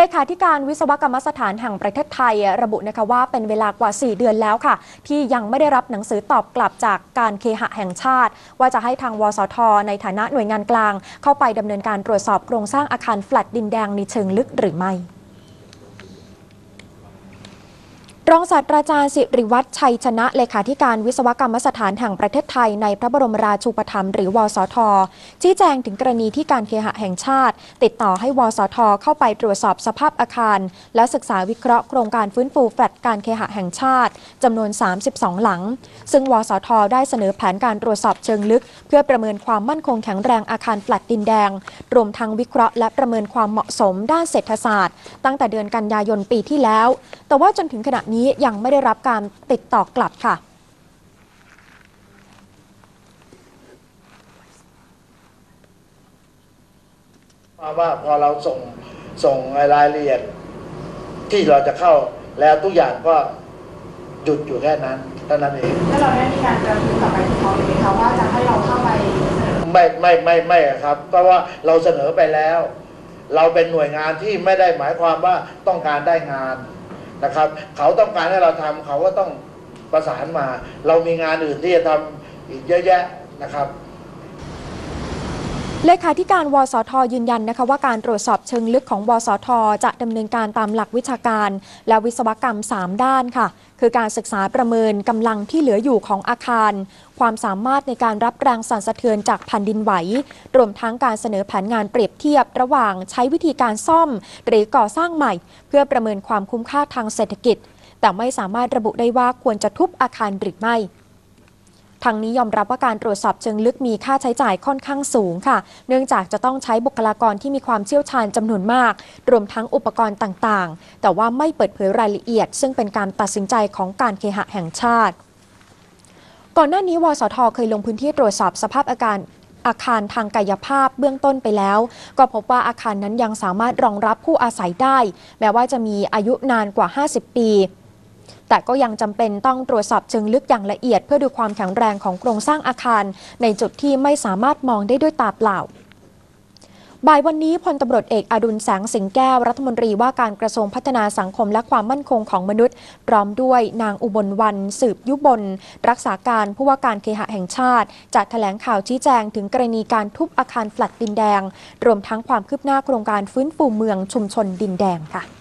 เลขาธิการวิศวกรรมสถานแห่งประเทศไทย ระบุนะคะว่าเป็นเวลากว่า 4 เดือนแล้วค่ะ ที่ยังไม่ได้รับหนังสือตอบกลับจากการเคหะแห่งชาติ ว่าจะให้ทางวสท ในฐานะหน่วยงานกลาง เข้าไปดำเนินการตรวจสอบโครงสร้างอาคารแฟลตดินแดงในเชิงลึกหรือไม่ รองศาสตราจารย์สิริวัฒน์ชัยชนะ เลขาธิการวิศวกรรมสถานแห่งประเทศไทยในพระบรมราชูปถัมภ์หรือวสท ชี้แจงถึงกรณีที่การเคหะแห่งชาติ ติดต่อให้วสท เข้าไปตรวจสอบสภาพอาคาร และศึกษาวิเคราะห์โครงการฟื้นฟูแฟลตการเคหะแห่งชาติจำนวน 32 หลัง ซึ่งวสท ได้เสนอแผนการตรวจสอบเชิงลึก เพื่อประเมินความมั่นคงแข็งแรงอาคารแฟลตดินแดง รวมทั้งวิเคราะห์และประเมินความเหมาะสมด้านเศรษฐศาสตร์ ตั้งแต่เดือนกันยายนปีที่แล้ว แต่ว่าจนถึงขณะนี้ยังไม่ได้รับการติดต่อกลับค่ะเพราะว่าพอเราส่งส่งรายละเอียดที่เราจะเข้าแล้วทุกอย่างก็หยุดอยู่แค่นั้นเท่านั้นเองแล้วเราได้มีการกระทู้กลับไปถึงเขาไหมคะว่าจะให้เราเข้าไปเสนอไม่ไม่ไม่ไม่ครับเพราะว่าเราเสนอไปแล้ว เราเป็นหน่วยงานที่ไม่ได้หมายความว่าต้องการได้งาน นะครับ เขาต้องการให้เราทำเขาก็ต้องประสานมา เรามีงานอื่นที่จะทำอีกเยอะแยะนะครับ เลขาธิการ วสท ยืนยันนะคะว่าการตรวจสอบเชิงลึกของ วสท จะดำเนินการตามหลักวิชาการ และวิศวกรรม 3 ด้านค่ะ คือการศึกษาประเมินกำลังที่เหลืออยู่ของอาคาร ความสามารถในการรับแรงสั่นสะเทือนจากแผ่นดินไหว รวมทั้งการเสนอแผนงานเปรียบเทียบระหว่างใช้วิธีการซ่อม หรือก่อสร้างใหม่ เพื่อประเมินความคุ้มค่าทางเศรษฐกิจ แต่ไม่สามารถระบุได้ว่าควรจะทุบอาคารหรือไม่ ทางนี้ยอมรับว่าการตรวจสอบเชิงลึกมีค่าใช้จ่ายค่อนข้างสูงค่ะ เนื่องจากจะต้องใช้บุคลากรที่มีความเชี่ยวชาญจำนวนมาก รวมทั้งอุปกรณ์ต่างๆ แต่ว่าไม่เปิดเผยรายละเอียด ซึ่งเป็นการตัดสินใจของการเคหะแห่งชาติ ก่อนหน้านี้วสทเคยลงพื้นที่ตรวจสอบสภาพอาการอาคารทางกายภาพเบื้องต้นไปแล้ว ก็พบว่าอาคารนั้นยังสามารถรองรับผู้อาศัยได้ แม้ว่าจะมีอายุนานกว่า 50 ปี แต่ก็ยังจำเป็นต้องตรวจสอบเชิงลึกอย่างละเอียด เพื่อดูความแข็งแรงของโครงสร้างอาคาร ในจุดที่ไม่สามารถมองได้ด้วยตาเปล่าบ่ายวันนี้พลตำรวจเอกอดุลแสงสิงแก้วรัฐมนตรีว่าการกระทรวงพัฒนาสังคมและความมั่นคงของมนุษย์ พร้อมด้วยนางอุบลวัน สืบยุบล รักษาการผู้ว่าการเคหะแห่งชาติจัดแถลงข่าวชี้แจงถึงกรณีการทุบอาคารแฟลตดินแดง รวมทั้งความคืบหน้าโครงการฟื้นฟูเมืองชุมชนดินแดงค่ะ